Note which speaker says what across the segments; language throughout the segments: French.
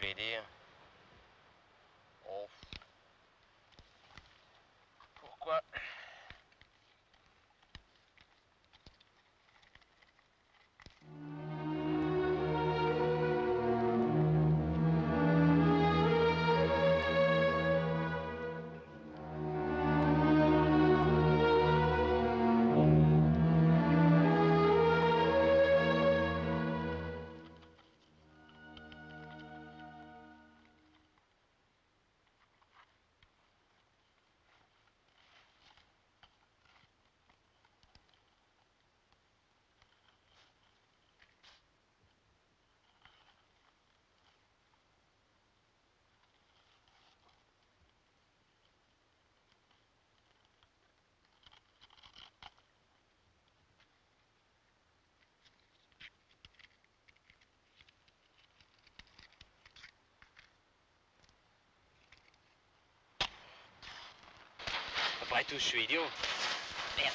Speaker 1: Ipureria. Après tout, je suis idiot. Merde,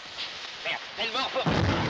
Speaker 1: merde, elle mort